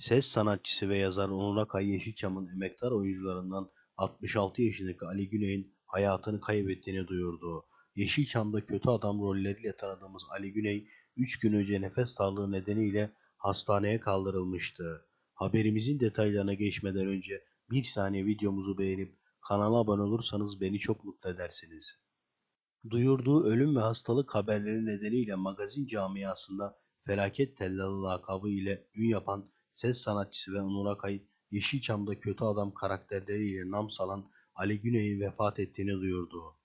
Ses sanatçısı ve yazar Onur Akay Yeşilçam'ın emektar oyuncularından 66 yaşındaki Ali Güney'in hayatını kaybettiğini duyurdu. Yeşilçam'da kötü adam rolleriyle tanıdığımız Ali Güney 3 gün önce nefes darlığı nedeniyle hastaneye kaldırılmıştı. Haberimizin detaylarına geçmeden önce bir saniye videomuzu beğenip kanala abone olursanız beni çok mutlu edersiniz. Duyurduğu ölüm ve hastalık haberleri nedeniyle magazin camiasında felaket tellalı lakabı ile ün yapan ses sanatçısı ve Onur Akay, Yeşilçam'da kötü adam karakterleriyle nam salan Ali Güney'in vefat ettiğini duyurdu.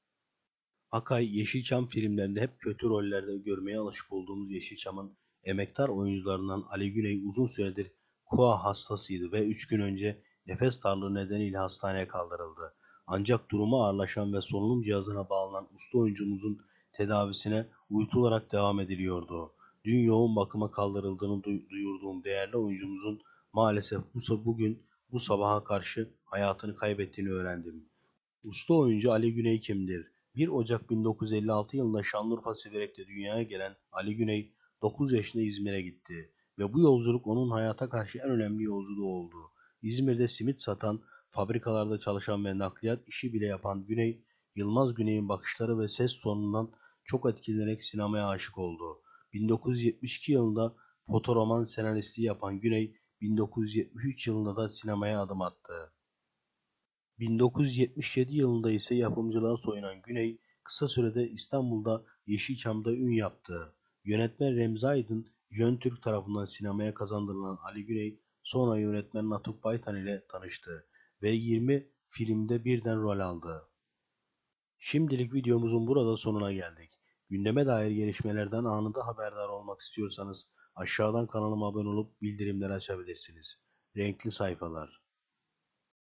Akay, Yeşilçam filmlerinde hep kötü rollerde görmeye alışık olduğumuz Yeşilçam'ın emektar oyuncularından Ali Güney uzun süredir KUA hastasıydı ve 3 gün önce nefes darlığı nedeniyle hastaneye kaldırıldı. Ancak durumu ağırlaşan ve solunum cihazına bağlanan usta oyuncumuzun tedavisine uyutularak devam ediliyordu. Dün yoğun bakıma kaldırıldığını du- duyurduğum değerli oyuncumuzun maalesef bu bugün bu sabaha karşı hayatını kaybettiğini öğrendim. Usta oyuncu Ali Güney kimdir? 1 Ocak 1956 yılında Şanlıurfa Siverek'te dünyaya gelen Ali Güney 9 yaşında İzmir'e gitti ve bu yolculuk onun hayata karşı en önemli yolculuğu oldu. İzmir'de simit satan, fabrikalarda çalışan ve nakliyat işi bile yapan Güney, Yılmaz Güney'in bakışları ve ses tonundan çok etkilenerek sinemaya aşık oldu. 1972 yılında fotoroman senaristliği yapan Güney, 1973 yılında da sinemaya adım attı. 1977 yılında ise yapımcılığa soyunan Güney, kısa sürede İstanbul'da Yeşilçam'da ün yaptı. Yönetmen Remzi Aydın, Jön Türk tarafından sinemaya kazandırılan Ali Güney, sonra yönetmen Natuk Baytan ile tanıştı ve 20 filmde birden rol aldı. Şimdilik videomuzun burada sonuna geldik. Gündeme dair gelişmelerden anında haberdar olmak istiyorsanız aşağıdan kanalıma abone olup bildirimleri açabilirsiniz. Renkli sayfalar.